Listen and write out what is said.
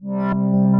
Música